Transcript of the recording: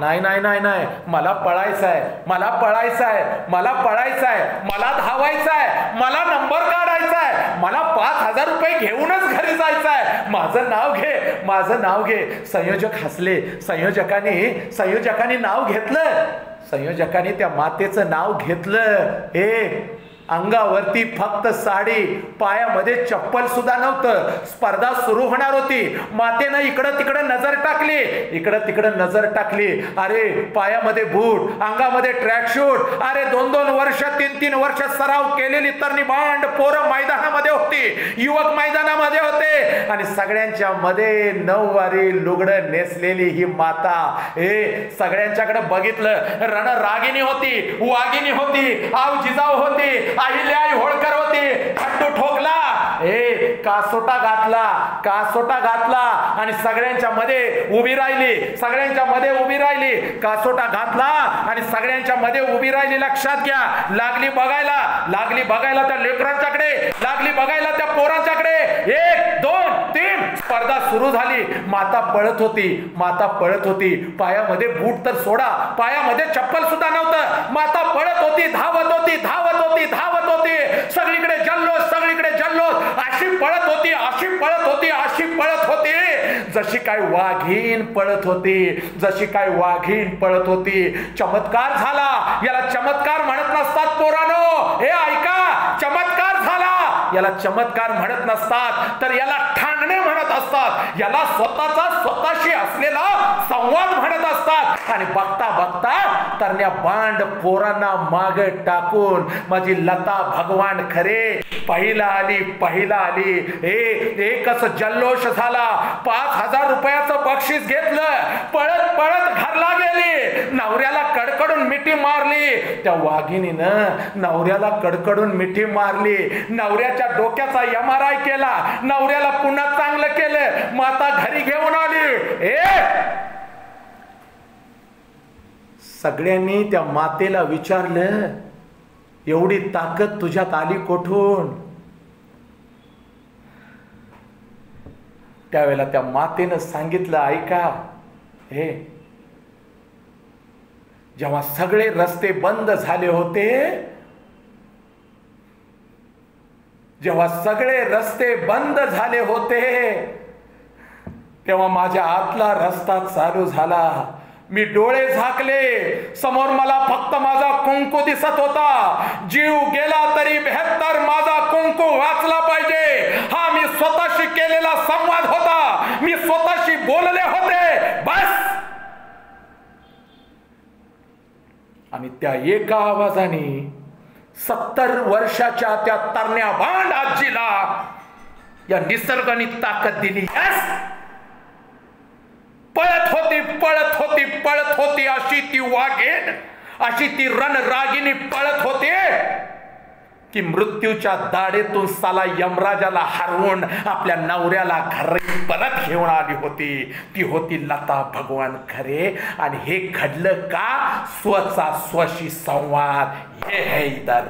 नाही नाही नाही नाही. मला पळायचं आहे मला पळायचं आहे मला पळायचं आहे मला धावायचं आहे मला नंबर काढायचा आहे मला पाच हजार रुपये घेऊनच घरी जायचं आहे माझं नाव घे. माझं नाव घे. संयोजक हसले. संयोजकांनी संयोजकांनी नाव घेतलं. संयोजकांनी त्या मातेचं नाव घेतलं. हे अंगावरती फक्त साडी पायामध्ये चप्पल सुद्धा नव्हतं. स्पर्धा सुरू होणार होती. मातेनं इकडं तिकडं नजर टाकली. इकडं तिकडं नजर टाकली. अरे पायामध्ये बूट अंगामध्ये ट्रॅक शूट अरे दोन दोन वर्ष तीन तीन वर्ष सराव केलेली तर निभांड पोरं मैदानामध्ये होती. युवक मैदानामध्ये होते. आणि सगळ्यांच्या मध्ये नऊवारी लुगडं नेसलेली ही माता. हे सगळ्यांच्याकडे बघितलं. रण रागिनी होती वागिनी होती आव जिजाऊ होती. अहिल्याई होळकर होती. खट्टू ठोकला. ए कासोटा घातला कासोटा घातला. आणि सगळ्यांच्या मध्ये उभी राहिली. सगळ्यांच्या मध्ये उभी राहिली. कासोटा घातला आणि सगळ्यांच्या मध्ये उभी राहिली. लक्षात घ्या. लागली बघायला. लागली बघायला त्या लेकरांच्याकडे लागली बघायला त्या पोरांच्याकडे एक दोन तीन स्पर्धा सुरू झाली. माता पळत होती. माता पळत होती. पायामध्ये बूट तर सोडा. पायामध्ये चप्पल सुद्धा नव्हतं. माता पळत होती धावत होती धावत होती धावत होती. सगळीकडे जल्लोष सगळीकडे जल्लोष. अशी पळत होती अशी पळत होती अशी पळत होती. जशी काय वाघीण पळत होती जशी काय वाघीण पळत होती. चमत्कार झाला. याला चमत्कार म्हणत नसतात पोरानो. हे ऐका. चमत्कार याला चमत्कार म्हणत नसतात तर याला ठाणणे म्हणत असतात. याला स्वतःचा स्वतःशी असलेला संवाद म्हणत असतात. आणि बघता बघता तरण्या बांड पोरांना माग टाकून माझी लता भगवान खरे पहिला आली पहिला आली. हे एकच जल्लोष झाला. पाच हजार रुपयाचं बक्षीस घेतलं. पळत पळत घरला गेली. नवऱ्याला मिठी मारली. त्या वाघिणीनं नवऱ्याला कडकडून मिठी मारली. नवऱ्याच्या डोक्याचा एम आर आय केला. नवऱ्याला पुन्हा चांगलं केलं. माता घरी घेऊन आली. ए! सगळ्यांनी त्या मातेला विचारलं एवढी ताकद तुझ्यात आली कोठून? त्यावेळेला त्या मातेनं सांगितलं ऐका हे जेव्हा सगळे रस्ते बंद झाले होते जेव्हा सगळे रस्ते बंद झाले होते तेव्हा माझ्या आतला रस्ता चालू झाला. मी डोळे झाकले. समोर मला फक्त माझा कुंकू दिसत होता. जीव गेला तरी बेहत्तर माझा कुंकू वाचला पाहिजे. हा मी स्वतःशी केलेला संवाद होता. मी स्वतःशी बोलले होते बस आणि त्या एका आवाजाने सत्तर वर्षाच्या त्या तरण्या भांड आजीला या निसर्गाने ताकद दिली. पळत होती पळत होती पळत होती अशी ती वाघेन अशी ती रणरागिनी पळत होते. की मृत्यूच्या दाढेतून साला यमराजाला हरवून आपल्या नवऱ्याला घरी परत घेऊन आली होती. ती होती लता भगवान खरे. आणि हे घडलं का? स्वचा स्वशी संवाद. हे है इधर.